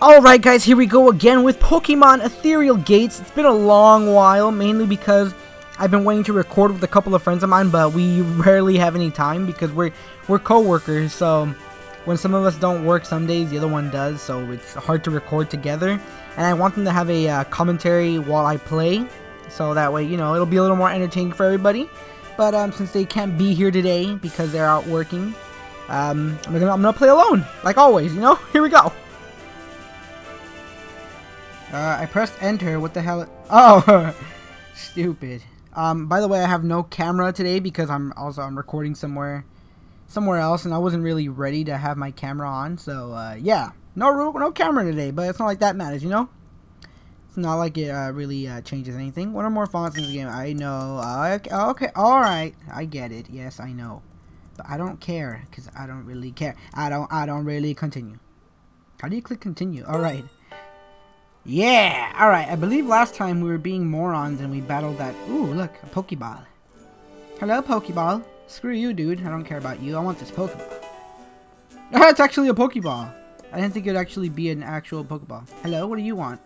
Alright guys, here we go again with Pokemon Ethereal Gates. It's been a long while, mainly because I've been waiting to record with a couple of friends of mine, but we rarely have any time because we're we're co-workers, so when some of us don't work some days, the other one does, so it's hard to record together. And I want them to have a uh, commentary while I play, so that way, you know, it'll be a little more entertaining for everybody. But um, since they can't be here today because they're out working, um, I'm, gonna, I'm gonna play alone, like always, you know? Here we go! Uh, I pressed enter. What the hell? Oh, stupid. Um, by the way, I have no camera today because I'm also I'm recording somewhere, somewhere else, and I wasn't really ready to have my camera on. So uh, yeah, no no camera today. But it's not like that matters, you know. It's not like it uh, really uh, changes anything. What are more fonts in the game? I know. okay, okay, all right. I get it. Yes, I know. But I don't care because I don't really care. I don't. I don't really continue. How do you click continue? All right. Yeah! Alright, I believe last time we were being morons and we battled that... Ooh, look, a Pokeball. Hello, Pokeball. Screw you, dude. I don't care about you. I want this Pokeball. Ah, it's actually a Pokeball. I didn't think it would actually be an actual Pokeball. Hello, what do you want?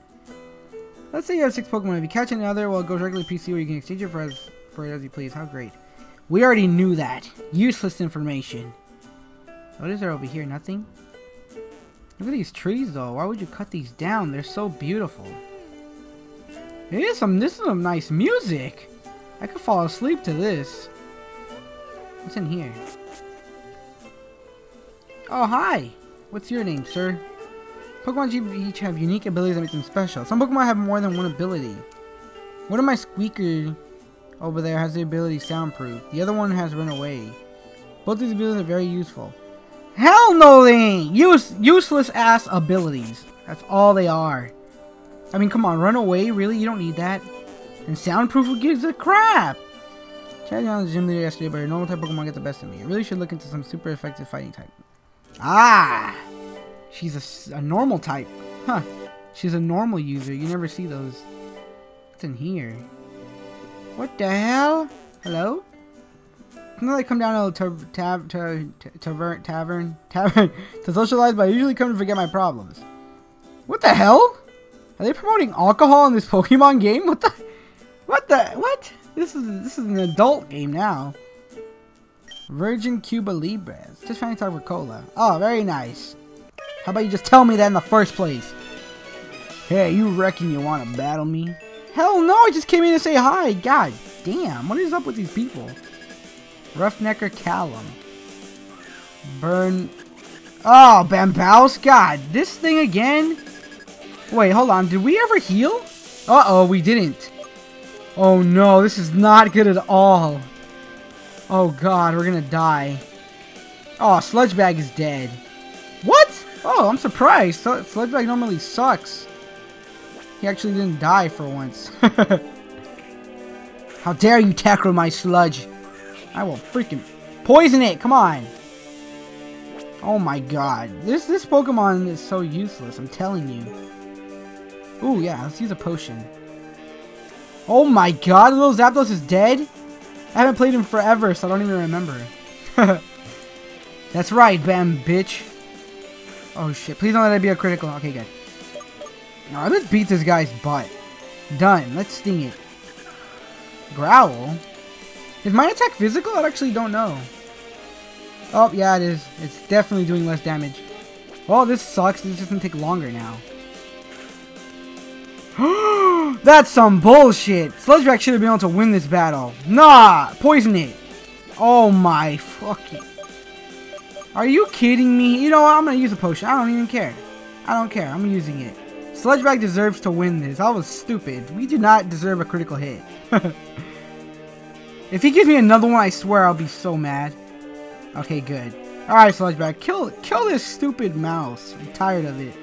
Let's say you have six Pokemon. If you catch another, well, it goes directly to PC where you can exchange it for as, for it as you please. How great. We already knew that. Useless information. What is there over here? Nothing? Look at these trees though. Why would you cut these down? They're so beautiful. Here's some this is some nice music. I could fall asleep to this. What's in here? Oh hi! What's your name, sir? Pokemon each have unique abilities that make them special. Some Pokemon have more than one ability. One of my Squeaker over there has the ability Soundproof. The other one has Run Away. Both these abilities are very useful. Hell no they ain't! Use, useless ass abilities. That's all they are. I mean, come on, run away? Really? You don't need that. And soundproof gives a crap! Chatting on the gym leader yesterday, but your normal type Pokemon get the best of me. You really should look into some super effective fighting type. Ah! She's a, a normal type. Huh. She's a normal user. You never see those. What's in here? What the hell? Hello? Sometimes I come down to tab to tavern tavern tavern to socialize, but I usually come to forget my problems. What the hell? Are they promoting alcohol in this Pokemon game? What the? What the? What? This is this is an adult game now. Virgin Cuba Libres. Just trying to talk with cola. Oh, very nice. How about you just tell me that in the first place? Hey, you reckon you want to battle me? Hell no, I just came in to say hi. God damn, what is up with these people? Roughnecker Callum. Burn. Oh, Bambows? God, this thing again? Wait, hold on. Did we ever heal? Uh-oh, we didn't. Oh no, this is not good at all. Oh god, we're gonna die. Oh, Sludge Bag is dead. What? Oh, I'm surprised. Sludge Bag normally sucks. He actually didn't die for once. How dare you tackle my sludge? I will freaking poison it. Come on. Oh my god. This this Pokemon is so useless. I'm telling you. Ooh, yeah. Let's use a potion. Oh my god. Little Zapdos is dead? I haven't played him forever, so I don't even remember. That's right, Bam, bitch. Oh shit. Please don't let it be a critical. Okay, good. Alright, let's beat this guy's butt. Done. Let's sting it. Growl? Is my attack physical? I actually don't know. Oh, yeah, it is. It's definitely doing less damage. Oh, this sucks. This is going to take longer now. That's some bullshit. Sludge should have been able to win this battle. Nah! Poison it. Oh my fucking... Are you kidding me? You know what? I'm going to use a potion. I don't even care. I don't care. I'm using it. Sludge deserves to win this. I was stupid. We do not deserve a critical hit. If he gives me another one, I swear I'll be so mad. Okay, good. Alright, Sludgebag, kill kill this stupid mouse. I'm tired of it.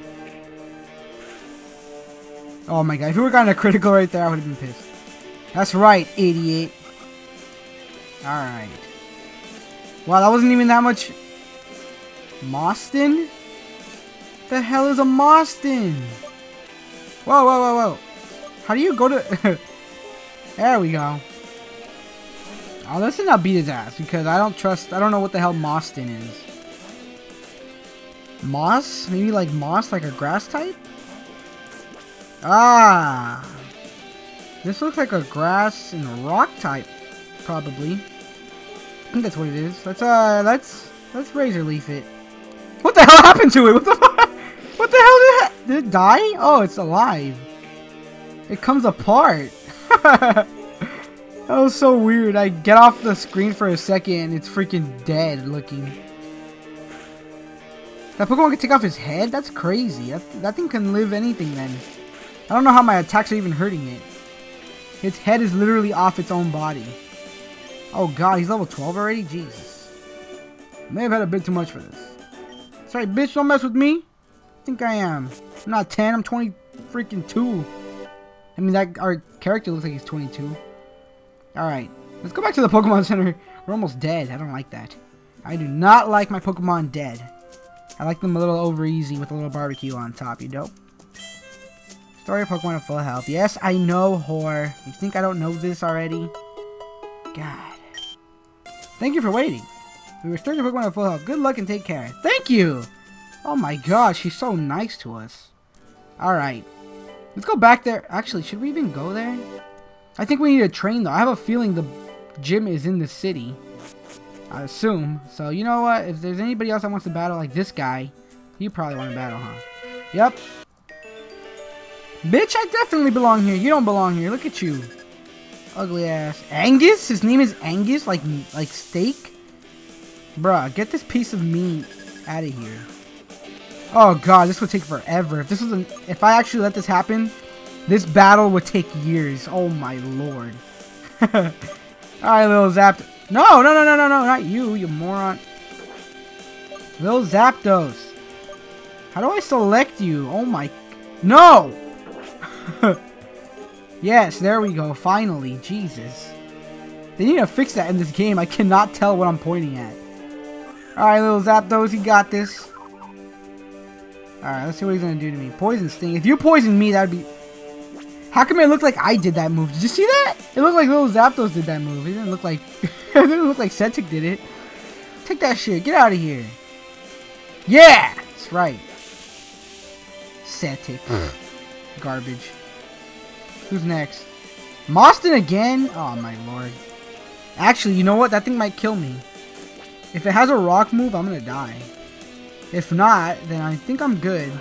Oh my god, if we were gotten a critical right there, I would have been pissed. That's right, idiot. Alright. Wow, that wasn't even that much... Mostin? The hell is a Mostin? Whoa, whoa, whoa, whoa. How do you go to... there we go. Oh, let's not beat his ass because I don't trust. I don't know what the hell Mostin is. Moss? Maybe like moss, like a grass type? Ah! This looks like a grass and rock type, probably. I think that's what it is. Let's, uh, let's, let's razor leaf it. What the hell happened to it? What the fuck? What the hell did it, did it die? Oh, it's alive. It comes apart. that was so weird. I get off the screen for a second and it's freaking dead looking. That Pokemon can take off his head? That's crazy. That, that thing can live anything then. I don't know how my attacks are even hurting it. Its head is literally off its own body. Oh god, he's level 12 already? Jesus. May have had a bit too much for this. Sorry, bitch, don't mess with me. I think I am. I'm not 10, I'm 20 freaking 2. I mean, that our character looks like he's 22. Alright, let's go back to the Pokemon Center. We're almost dead. I don't like that. I do not like my Pokemon dead. I like them a little over easy with a little barbecue on top, you know? Story of Pokemon at full health. Yes, I know, whore. You think I don't know this already? God. Thank you for waiting. We restored your Pokemon at full health. Good luck and take care. Thank you! Oh my gosh, she's so nice to us. Alright. Let's go back there. Actually, should we even go there? I think we need a train, though. I have a feeling the gym is in the city. I assume. So, you know what? If there's anybody else that wants to battle like this guy, you probably want to battle, huh? Yep. Bitch, I definitely belong here. You don't belong here. Look at you. Ugly ass. Angus? His name is Angus? Like, like steak? Bruh, get this piece of meat out of here. Oh god, this would take forever. If this was an, if I actually let this happen, this battle would take years. Oh my lord. Alright, little Zapdos. No, no, no, no, no, no, not you, you moron. Little Zapdos. How do I select you? Oh my... No! yes, there we go. Finally. Jesus. They need to fix that in this game. I cannot tell what I'm pointing at. Alright, little Zapdos, you got this. Alright, let's see what he's gonna do to me. Poison Sting. If you poison me, that'd be... How come it looked like I did that move? Did you see that? It looked like little Zapdos did that move. It didn't look like... it didn't look like Cetic did it. Take that shit. Get out of here. Yeah! That's right. Cetic. Hmm. Garbage. Who's next? Moston again? Oh my lord. Actually, you know what? That thing might kill me. If it has a rock move, I'm gonna die. If not, then I think I'm good.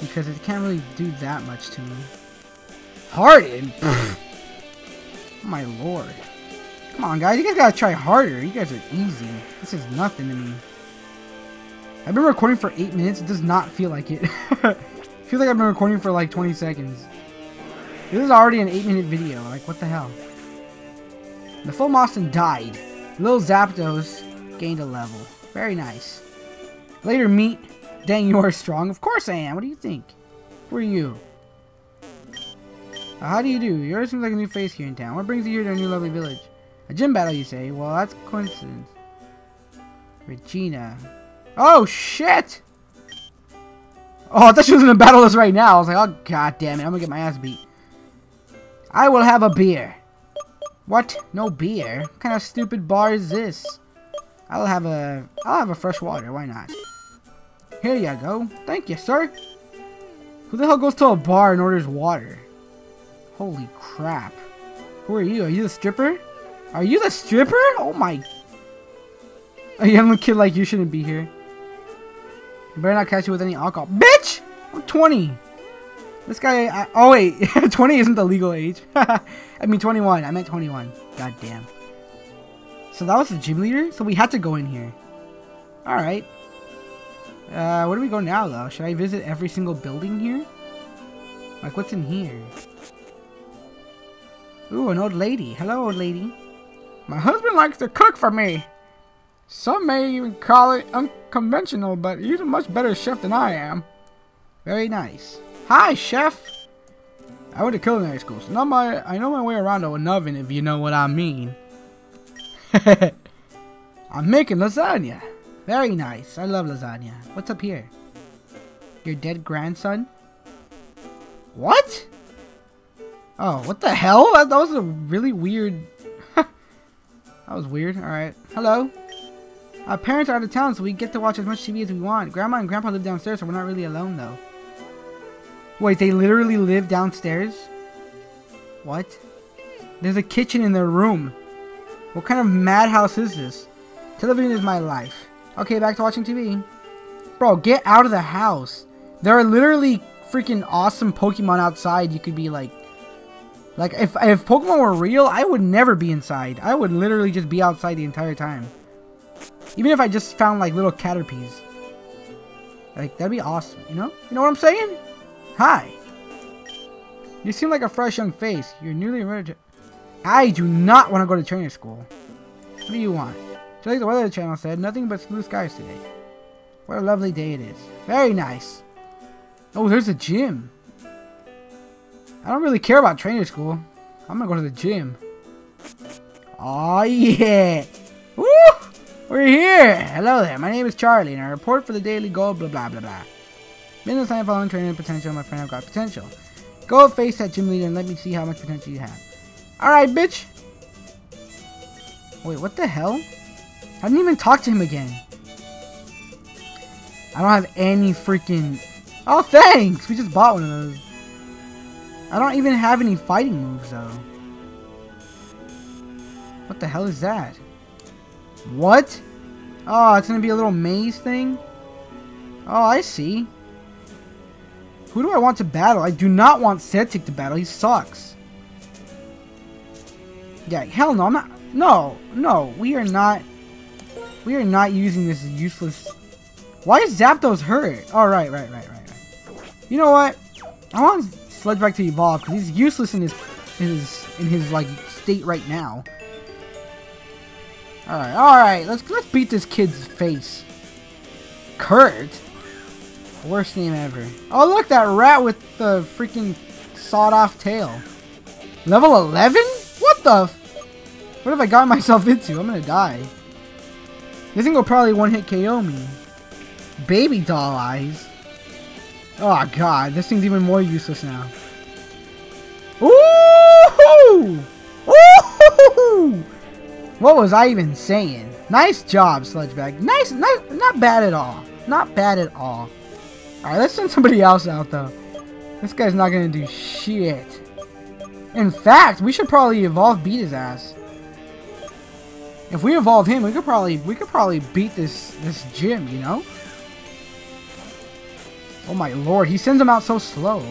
Because it can't really do that much to me. Harden? my lord. Come on, guys. You guys gotta try harder. You guys are easy. This is nothing to me. I've been recording for 8 minutes. It does not feel like it. feels like I've been recording for like 20 seconds. This is already an 8 minute video. Like, what the hell? The full Moston died. Little Zapdos gained a level. Very nice. Later, meet. Dang, you are strong. Of course I am. What do you think? Who are you? How do you do? Yours seems like a new face here in town. What brings you here to a new lovely village? A gym battle, you say? Well, that's coincidence. Regina. Oh, shit! Oh, I thought she was gonna battle us right now. I was like, oh, god damn it. I'm gonna get my ass beat. I will have a beer. What? No beer? What kind of stupid bar is this? I'll have a... I'll have a fresh water. Why not? Here you go. Thank you, sir. Who the hell goes to a bar and orders water? Holy crap. Who are you? Are you the stripper? Are you the stripper? Oh my... A young kid like you shouldn't be here. Better not catch you with any alcohol. Bitch! I'm 20. This guy... I, oh wait, 20 isn't the legal age. I mean 21. I meant 21. God damn. So that was the gym leader? So we had to go in here. Alright. Uh, where do we go now, though? Should I visit every single building here? Like, what's in here? Ooh, an old lady. Hello, old lady. My husband likes to cook for me. Some may even call it unconventional, but he's a much better chef than I am. Very nice. Hi, chef! I went to culinary school, so my, I know my way around an oven, if you know what I mean. I'm making lasagna. Very nice. I love lasagna. What's up here? Your dead grandson? What? Oh, what the hell? That, that was a really weird... that was weird. Alright. Hello. Our parents are out of town, so we get to watch as much TV as we want. Grandma and Grandpa live downstairs, so we're not really alone, though. Wait, they literally live downstairs? What? There's a kitchen in their room. What kind of madhouse is this? Television is my life. Okay, back to watching TV. Bro, get out of the house. There are literally freaking awesome Pokemon outside. You could be like... Like, if, if Pokemon were real, I would never be inside. I would literally just be outside the entire time. Even if I just found, like, little Caterpies. Like, that'd be awesome, you know? You know what I'm saying? Hi. You seem like a fresh young face. You're newly to... I do not want to go to training school. What do you want? Just like the weather channel said, nothing but blue skies today. What a lovely day it is. Very nice. Oh, there's a gym. I don't really care about training school. I'm gonna go to the gym. Oh yeah! Woo! We're here! Hello there, my name is Charlie, and I report for the Daily Gold, blah blah blah blah. Business time following training potential, my friend, I've got potential. Go face that gym leader and let me see how much potential you have. Alright, bitch! Wait, what the hell? I didn't even talk to him again. I don't have any freaking... Oh, thanks! We just bought one of those. I don't even have any fighting moves, though. What the hell is that? What? Oh, it's gonna be a little maze thing? Oh, I see. Who do I want to battle? I do not want Cetic to battle. He sucks. Yeah, hell no. I'm not. No, no. We are not. We are not using this useless. Why is Zapdos hurt? Oh, right, right, right, right, right. You know what? I want Sludgebag to evolve because he's useless in his, in his, in his like state right now. All right, all right. Let's let's beat this kid's face. Kurt. Worst name ever. Oh, look, that rat with the freaking sawed-off tail. Level 11? What the What have I got myself into? I'm gonna die. This thing will probably one-hit KO me. Baby doll eyes. Oh, God. This thing's even more useless now. Ooh! Ooh! What was I even saying? Nice job, Sludgebag. Nice, not, not bad at all. Not bad at all. Alright, let's send somebody else out, though. This guy's not gonna do shit. In fact, we should probably evolve beat his ass. If we evolve him, we could probably we could probably beat this this gym, you know? Oh my lord, he sends him out so slow.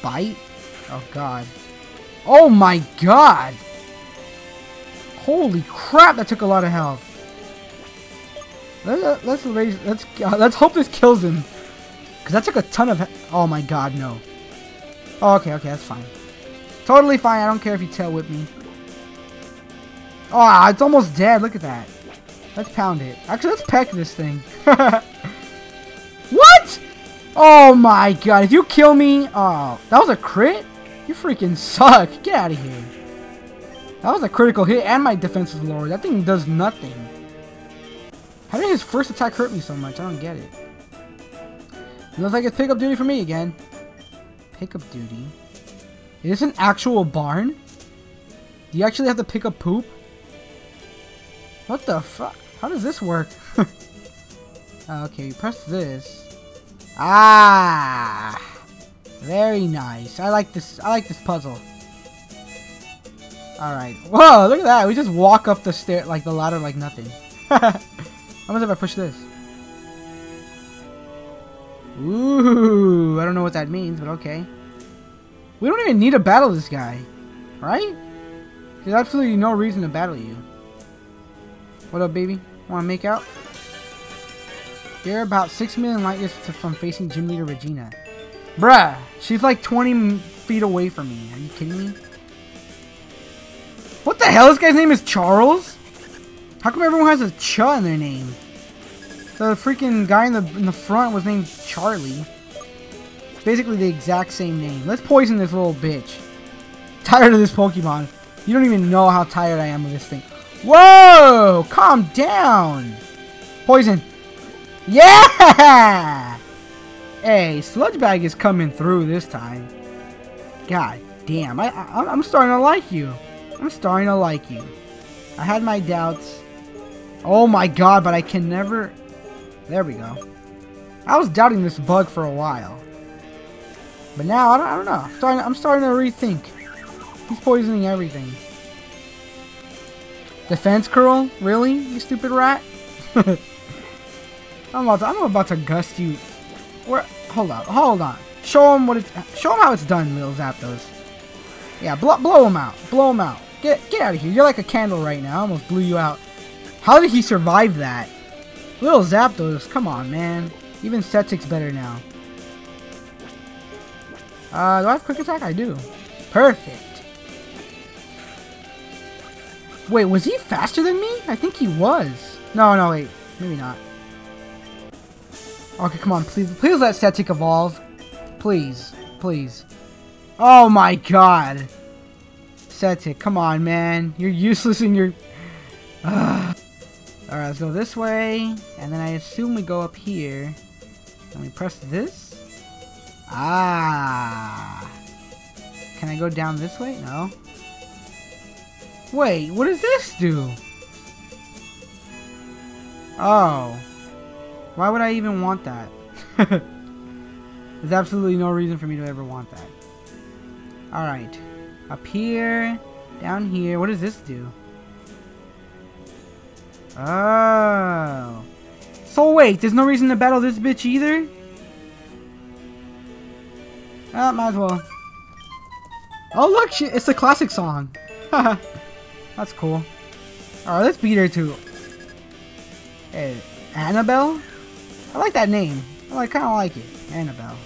Bite? Oh god. Oh my god! Holy crap, that took a lot of health. Let, us let's let's uh, let's hope this kills him. Because that took a ton of... Oh my god, no. Oh, okay, okay, that's fine. Totally fine. I don't care if you tail whip me. Oh, it's almost dead. Look at that. Let's pound it. Actually, let's peck this thing. what? Oh my god. If you kill me... Oh, that was a crit? You freaking suck. Get out of here. That was a critical hit and my defense is lower. That thing does nothing. How did his first attack hurt me so much? I don't get it. Looks like it's pickup duty for me again. Pickup duty? Is this an actual barn? Do you actually have to pick up poop? What the fuck? How does this work? okay, press this. Ah! Very nice. I like this. I like this puzzle. Alright. Whoa, look at that. We just walk up the stair, like the ladder like nothing. How much if I push this? Ooh, I don't know what that means, but okay. We don't even need to battle this guy, right? There's absolutely no reason to battle you. What up, baby? Want to make out? You're about 6 million light years from facing Gym Leader Regina. Bruh, she's like 20 feet away from me. Are you kidding me? What the hell? This guy's name is Charles? How come everyone has a Ch in their name? The freaking guy in the in the front was named Charlie. Basically the exact same name. Let's poison this little bitch. Tired of this Pokemon. You don't even know how tired I am of this thing. Whoa! Calm down! Poison. Yeah! Hey, Sludgebag is coming through this time. God damn. I, I, I'm starting to like you. I'm starting to like you. I had my doubts. Oh my god, but I can never... There we go. I was doubting this bug for a while. But now, I don't, I don't know. I'm starting, I'm starting to rethink. He's poisoning everything. Defense curl? Really? You stupid rat? I'm about to, I'm about to gust you. Where? Hold on, hold on. Show him what it's. Show him how it's done, little Zapdos. Yeah, blow, blow him out. Blow him out. Get get out of here. You're like a candle right now. I almost blew you out. How did he survive that? Little Zapdos, come on, man. Even Setic's better now. Uh, do I have quick attack? I do. Perfect. Wait, was he faster than me? I think he was. No, no, wait. Maybe not. Okay, come on, please. Please let Static evolve. Please. Please. Oh my god. Static, come on, man. You're useless in your... Alright, let's go this way. And then I assume we go up here. And we press this. Ah. Can I go down this way? No. Wait, what does this do? Oh. Why would I even want that? There's absolutely no reason for me to ever want that. Alright. Up here. Down here. What does this do? Oh. So wait, there's no reason to battle this bitch either? Ah, might as well. Oh look, it's a classic song. That's cool. Alright, let's beat her too. Hey, Annabelle? I like that name. I kind of like it. Annabelle.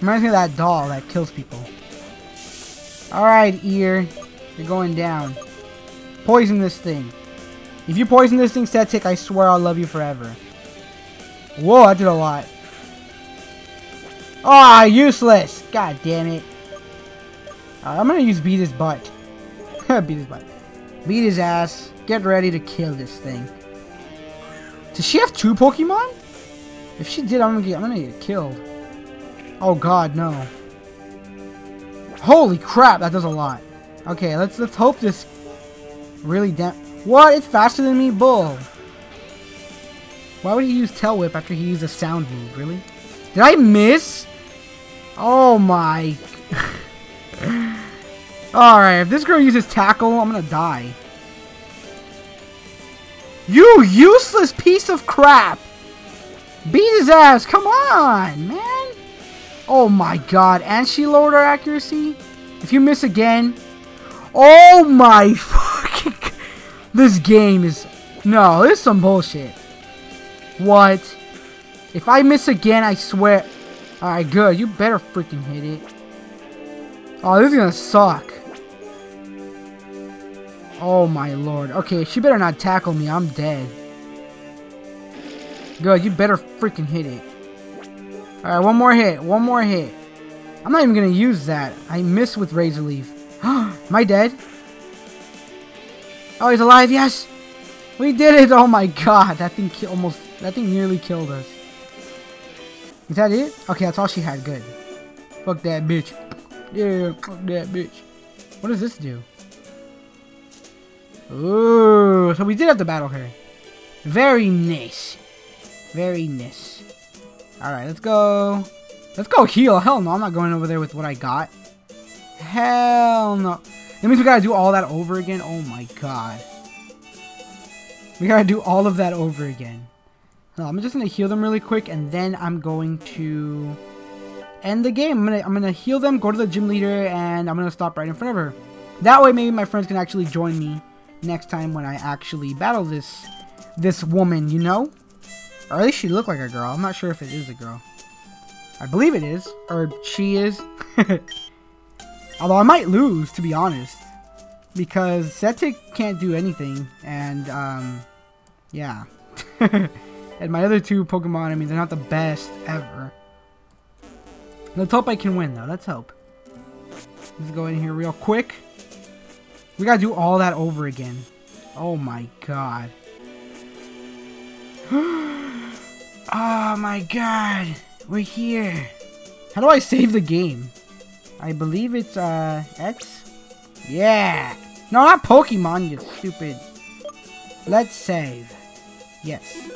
Reminds me of that doll that kills people. Alright, ear. You're going down. Poison this thing. If you poison this thing, Setic, I swear I'll love you forever. Whoa, I did a lot. Ah, oh, useless! God damn it. Right, I'm gonna use beat his butt. beat his butt. Beat his ass. Get ready to kill this thing. Does she have two Pokemon? If she did, I'm gonna get, I'm gonna get killed. Oh god, no. Holy crap, that does a lot. Okay, let's let's hope this really damn. What? It's faster than me, bull. Why would he use Tail Whip after he used a sound move? Really? Did I miss? Oh my. Alright, if this girl uses Tackle, I'm gonna die. You useless piece of crap! Ass! Come on, man! Oh my god, and she lowered her accuracy? If you miss again... Oh my fucking... This game is... No, this is some bullshit. What? If I miss again, I swear... Alright, good. You better freaking hit it. Oh, this is gonna suck. Oh my lord. Okay, she better not tackle me. I'm dead. Good, you better freaking hit it. Alright, one more hit. One more hit. I'm not even gonna use that. I missed with Razor Leaf. Am I dead? Oh, he's alive, yes! We did it! Oh my god, that thing almost, that thing nearly killed us. Is that it? Okay, that's all she had, good. Fuck that bitch. Yeah, fuck that bitch. What does this do? Ooh, so we did have to battle her. Very nice. Very nice. Alright, let's go. Let's go heal. Hell no, I'm not going over there with what I got. Hell no. That means we gotta do all that over again? Oh my god. We gotta do all of that over again. No, I'm just gonna heal them really quick and then I'm going to end the game. I'm gonna I'm gonna heal them, go to the gym leader, and I'm gonna stop right in front of her. That way maybe my friends can actually join me next time when I actually battle this this woman, you know? Or at least she looked like a girl. I'm not sure if it is a girl. I believe it is. Or she is. Although I might lose, to be honest. Because Setic can't do anything. And, um, yeah. and my other two Pokemon, I mean, they're not the best ever. Let's hope I can win, though. Let's hope. Let's go in here real quick. We gotta do all that over again. Oh my god. oh my god. We're here. How do I save the game? I believe it's, uh, X? Yeah. No, not Pokemon, you stupid. Let's save. Yes.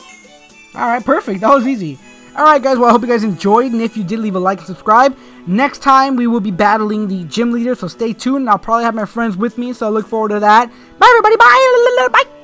Alright, perfect. That was easy. Alright guys, well I hope you guys enjoyed, and if you did, leave a like and subscribe. Next time, we will be battling the gym leader, so stay tuned. I'll probably have my friends with me, so I look forward to that. Bye everybody, bye! Bye!